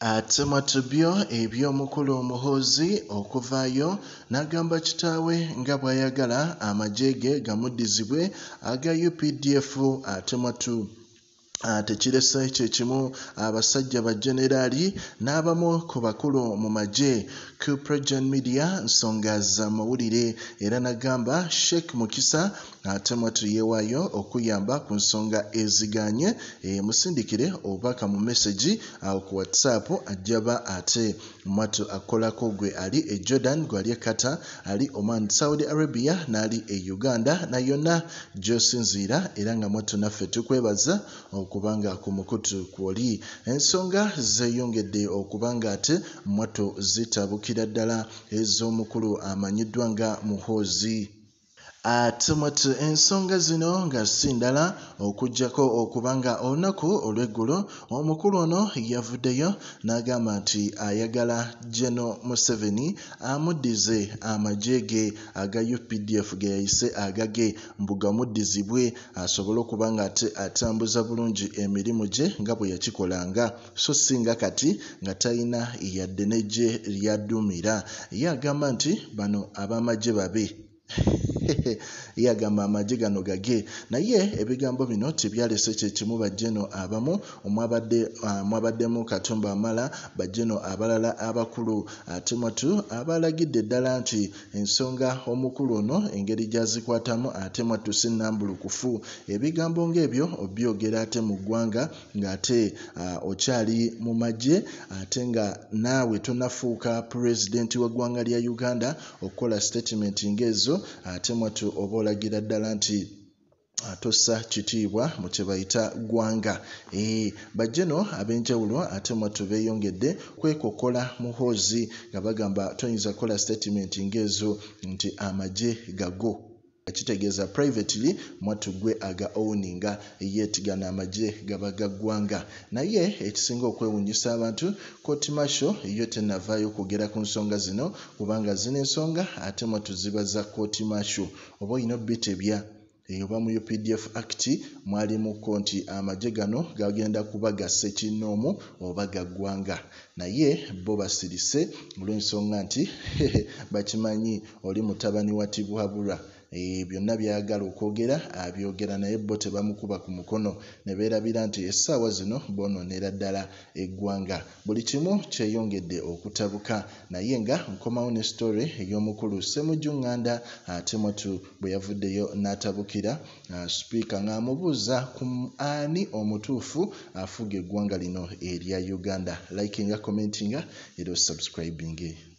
ate mwatubyo eby'omukulu omuhoozi okuvaayo n'agamba kitaawe nga bw'ayagala amagye ge gamuddizibwe aga updf ate mwatu tekirese kyekimu abasajja bajeneraali n'abamu ku bakulu mu magye. Ku progen media nsonga za mawulire era n'agamba sheikh mukisa ate mwatu yeewaayo okuyamba ku nsonga eziganye emusindikire obubaka mu mesagi awo ku whatsapp ajaba ate. Mwatu akolako gwe ali e jordan gwe ali e qatar ali oman saudi arabia n'ali e uganda na yonna gy'osinziira era nga mwatu naffe tukwebaza okubanga ku mukutu kwoli ensonga zeeyongedde okubanga ate mwatu zitabukira ddala. Ez'omukulu amanyiddwa nga muhoozi ate mwatu ensonga zino nga si ndala okugjako okuba nga olunaku olw'eggulo omukulu ono yavuddeyo n'agamba nti ayagala geno museveni amuddize amagye ge aga updf ge yayise agage mbu gamuddizibwe asobole okuba nga ate atambuza bulungi emirimu gye nga bwe yakikolanga. So si nga kati nga talina yadde negye lyadduumira ye agamba nti bano ab'amagye babe ye agamba amagye gano gage. Naye ebigambo bino tebyalese kyekimu bajeno abamu. Omwabaddemu katumba amala bajeno abalala abakulu. Ate mwatu abalagidde ddala nti ensonga omukulu ono engeri gyazikwatamu ate mwatu si nambulukufu ebigambo ngaebyo obyogera ate mu ggwanga ng'ate okyali mu magye ate nga naawe tonafuuka pulezidenti w'eggwanga lya uganda okukola statement ng'ezo ate mwatu oba olagira ddala nti tossa kitiibwa mu kye bayita ggwanga. E, bajeno ab'enjawulo ate mwatu beeyongedde kwekokkola muhoozi nga bagamba toyinza kukola statement ng'ezo nti amagye gago kitegeeza privately mwatu gwe aga owninga yeetigana amagye gaba ga ggwanga. Naye ekisinga okwewunyisa abantu court marshal yo tenavaayo kwogera ku nsonga zino kubanga zino ensonga ate mwatu ziba za court marshal oba olina obitebya oba mu updf act mwalimuko nti amagye gano gagenda kuba ga ssekinnoomu oba ga ggwanga. Naye bo basirise olw'ensonga nti bakimanyi oli mutabani wa tibwabulwa e, byonna byayagala okwogera. Abyogera naye bo tebamukuba ku mukono. Ne beerabira nti essaawa zino bonoonera ddala eggwanga. Buli kimu kyeyongedde okutabuka. Naye nga nkomawo ne story ey'omukulu ssemujjuŋŋanda ate mwatu bwe yavuddeyo n'atabukira. Uh, sipiika ng'amubuuza ku ani omutuufu afuga eggwanga lino erya uganda. Likinga commentinga era osubscribinge